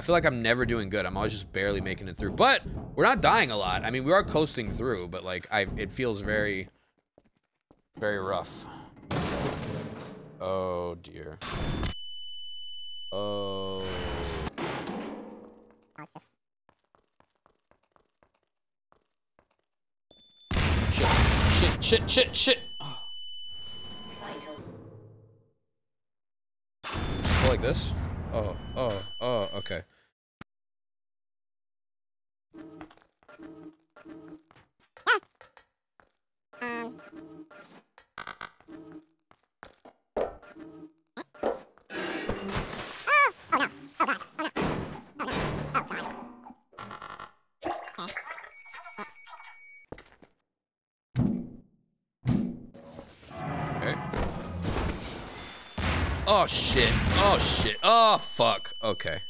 I feel like I'm never doing good. I'm always just barely making it through. But we're not dying a lot. I mean, we are coasting through, but like, I it feels very, very rough. Oh dear. Oh. Shit, shit, shit, shit, shit. Oh. Go like this? Oh, oh, oh, okay. um Oh shit. Oh shit. Oh fuck. Okay.